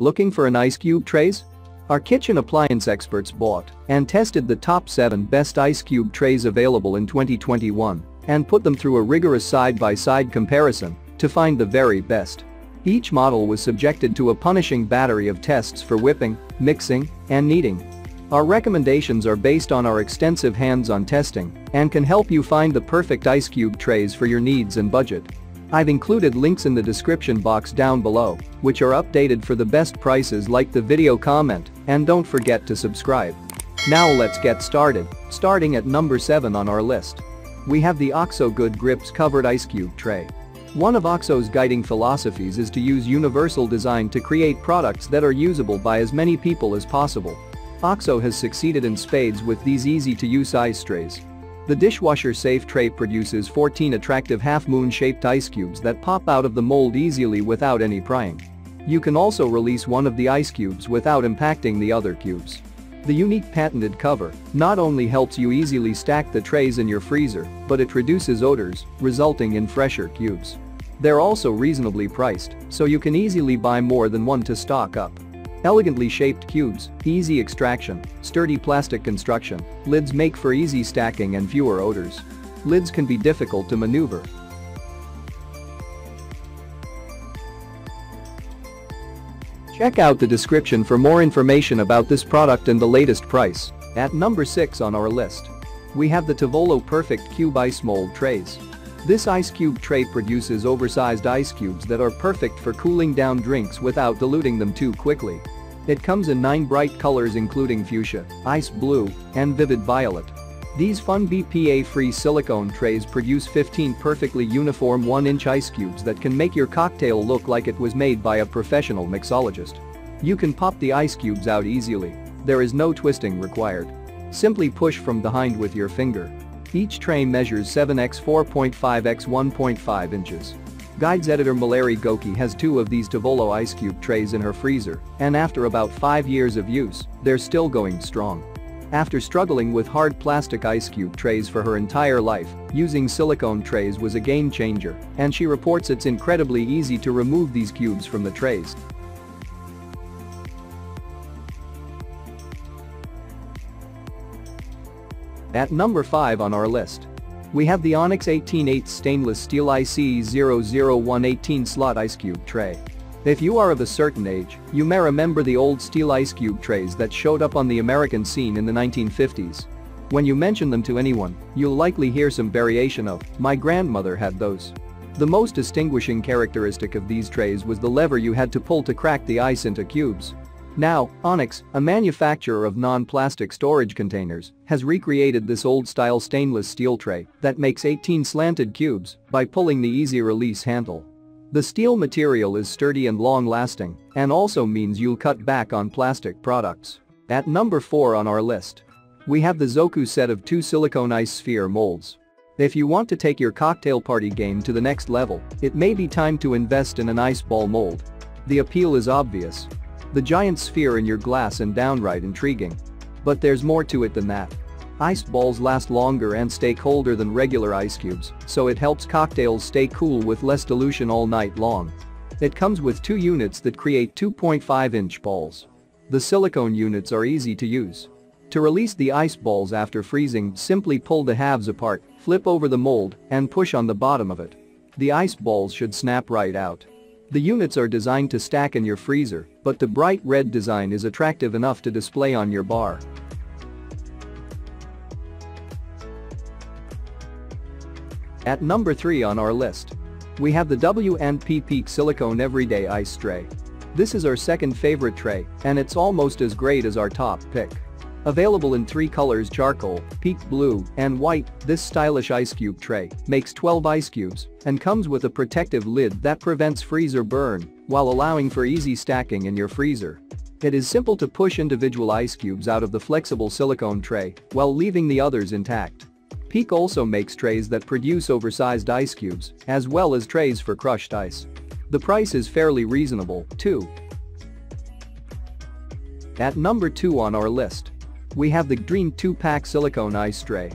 Looking for an ice cube trays? Our kitchen appliance experts bought and tested the top 7 best ice cube trays available in 2021 and put them through a rigorous side-by-side -side comparison to find the very best. Each model was subjected to a punishing battery of tests for whipping, mixing, and kneading. Our recommendations are based on our extensive hands-on testing and can help you find the perfect ice cube trays for your needs and budget. I've included links in the description box down below, which are updated for the best prices like the video comment, and don't forget to subscribe. Now let's get started, starting at number 7 on our list. We have the OXO Good Grips Covered Ice Cube Tray. One of OXO's guiding philosophies is to use universal design to create products that are usable by as many people as possible. OXO has succeeded in spades with these easy-to-use ice trays, the dishwasher safe tray produces 14 attractive half-moon shaped ice cubes that pop out of the mold easily without any prying. You can also release one of the ice cubes without impacting the other cubes. The unique patented cover not only helps you easily stack the trays in your freezer, but it reduces odors, resulting in fresher cubes. They're also reasonably priced, so you can easily buy more than one to stock up. Elegantly shaped cubes, easy extraction, sturdy plastic construction, lids make for easy stacking and fewer odors. Lids can be difficult to maneuver. Check out the description for more information about this product and the latest price. At number 6 on our list. We have the Tovolo Perfect Cube Ice Mold Trays. This ice cube tray produces oversized ice cubes that are perfect for cooling down drinks without diluting them too quickly. It comes in 9 bright colors including fuchsia, ice blue, and vivid violet. These fun BPA-free silicone trays produce 15 perfectly uniform 1-inch ice cubes that can make your cocktail look like it was made by a professional mixologist. You can pop the ice cubes out easily. There is no twisting required. Simply push from behind with your finger. Each tray measures 7x 4.5x 1.5 inches. Guides editor Malari Goki has two of these Tovolo ice cube trays in her freezer, and after about 5 years of use, they're still going strong. After struggling with hard plastic ice cube trays for her entire life, using silicone trays was a game changer, and she reports it's incredibly easy to remove these cubes from the trays. At number 5 on our list. We have the Onyx 18 8 stainless steel IC00118 slot ice cube tray. If you are of a certain age, you may remember the old steel ice cube trays that showed up on the American scene in the 1950s. When you mention them to anyone, you'll likely hear some variation of, my grandmother had those. The most distinguishing characteristic of these trays was the lever you had to pull to crack the ice into cubes. Now, Onyx, a manufacturer of non-plastic storage containers, has recreated this old-style stainless steel tray that makes 18 slanted cubes by pulling the easy-release handle. The steel material is sturdy and long-lasting and also means you'll cut back on plastic products. At number 4 on our list. We have the Zoku set of two silicone ice sphere molds. If you want to take your cocktail party game to the next level, it may be time to invest in an ice ball mold. The appeal is obvious, the giant sphere in your glass and downright intriguing. But there's more to it than that. Ice balls last longer and stay colder than regular ice cubes, so it helps cocktails stay cool with less dilution all night long. It comes with two units that create 2.5-inch balls. The silicone units are easy to use. To release the ice balls after freezing, simply pull the halves apart, flip over the mold, and push on the bottom of it. The ice balls should snap right out. The units are designed to stack in your freezer, but the bright red design is attractive enough to display on your bar. At number 3 on our list. We have the W&P Peak Silicone Everyday Ice Tray. This is our second favorite tray, and it's almost as great as our top pick. Available in three colors charcoal, peak blue, and white, this stylish ice cube tray makes 12 ice cubes and comes with a protective lid that prevents freezer burn while allowing for easy stacking in your freezer. It is simple to push individual ice cubes out of the flexible silicone tray while leaving the others intact. Peak also makes trays that produce oversized ice cubes, as well as trays for crushed ice. The price is fairly reasonable, too. At number 2 on our list we have the Dream 2-pack silicone ice tray.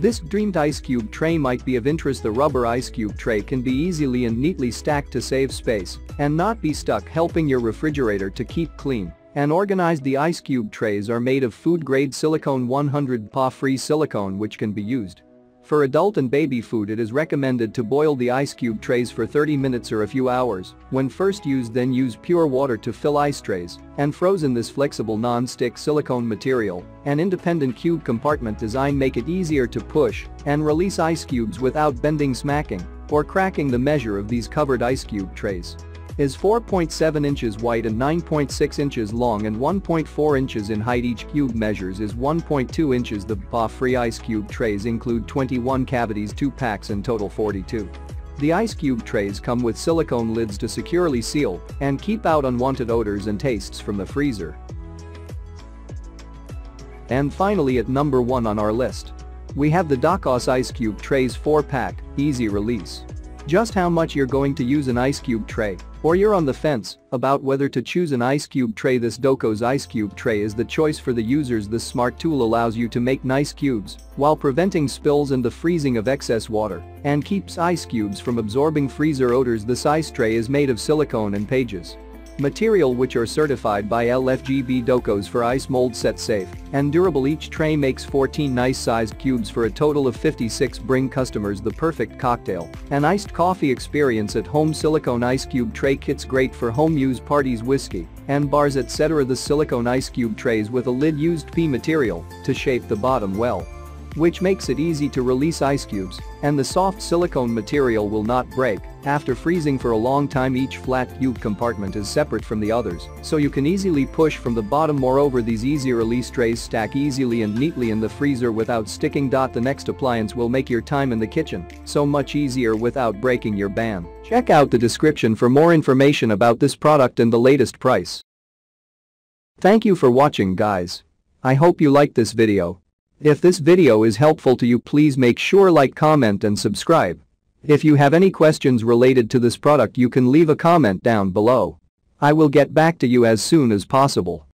This dreamed ice cube tray might be of interest the rubber ice cube tray can be easily and neatly stacked to save space and not be stuck helping your refrigerator to keep clean and organized the ice cube trays are made of food-grade silicone 100 PA-free silicone which can be used. For adult and baby food it is recommended to boil the ice cube trays for 30 minutes or a few hours. When first used then use pure water to fill ice trays and frozen this flexible non-stick silicone material and independent cube compartment design make it easier to push and release ice cubes without bending smacking or cracking the measure of these covered ice cube trays is 4.7 inches wide and 9.6 inches long and 1.4 inches in height each cube measures is 1.2 inches the PA-free ice cube trays include 21 cavities 2 packs and total 42. The ice cube trays come with silicone lids to securely seal and keep out unwanted odors and tastes from the freezer. And finally at number 1 on our list. We have the Dokos Ice Cube Trays 4-pack, easy release. Just how much you're going to use an ice cube tray or you're on the fence about whether to choose an ice cube tray. This Dokos ice cube tray is the choice for the users. This smart tool allows you to make nice cubes while preventing spills and the freezing of excess water and keeps ice cubes from absorbing freezer odors. This ice tray is made of silicone and pages Material which are certified by LFGB Dokos for ice mold set safe and durable each tray makes 14 nice sized cubes for a total of 56 bring customers the perfect cocktail. An iced coffee experience at home silicone ice cube tray kits great for home use parties whiskey and bars etc. The silicone ice cube trays with a lid used P material to shape the bottom well which makes it easy to release ice cubes, and the soft silicone material will not break. After freezing for a long time each flat cube compartment is separate from the others, so you can easily push from the bottom moreover these easy release trays stack easily and neatly in the freezer without sticking. Dot the next appliance will make your time in the kitchen so much easier without breaking your ban. Check out the description for more information about this product and the latest price. Thank you for watching guys. I hope you liked this video. If this video is helpful to you please make sure like comment and subscribe. If you have any questions related to this product you can leave a comment down below. I will get back to you as soon as possible.